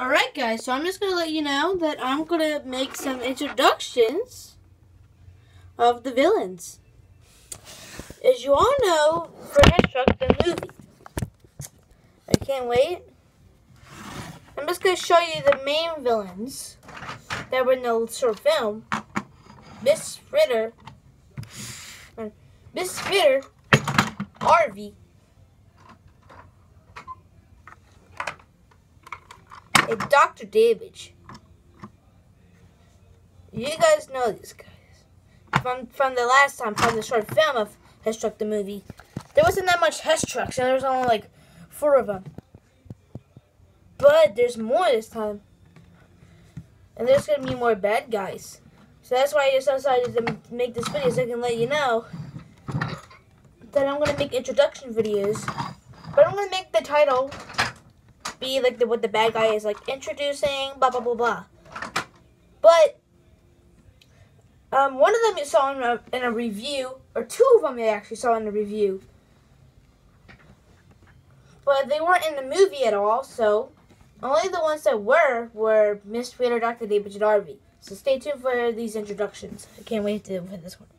Alright guys, so I'm just going to let you know that I'm going to make some introductions of the villains. As you all know, for Truck the movie. I can't wait. I'm just going to show you the main villains that were in the short film. Miss Fritter. Uh, Miss Fritter. Harvey. Dr. Damage. You guys know these guys. From from the last time, from the short film of Truck the movie, there wasn't that much Trucks, and there was only like four of them. But there's more this time. And there's going to be more bad guys. So that's why I just decided to make this video so I can let you know that I'm going to make introduction videos. But I'm going to make the title be like the, what the bad guy is like introducing blah blah blah blah. But um, one of them you saw in a, in a review, or two of them you actually saw in the review. But they weren't in the movie at all, so only the ones that were were Miss Fritter, Dr. David Jarvie. So stay tuned for these introductions. I can't wait to for this one.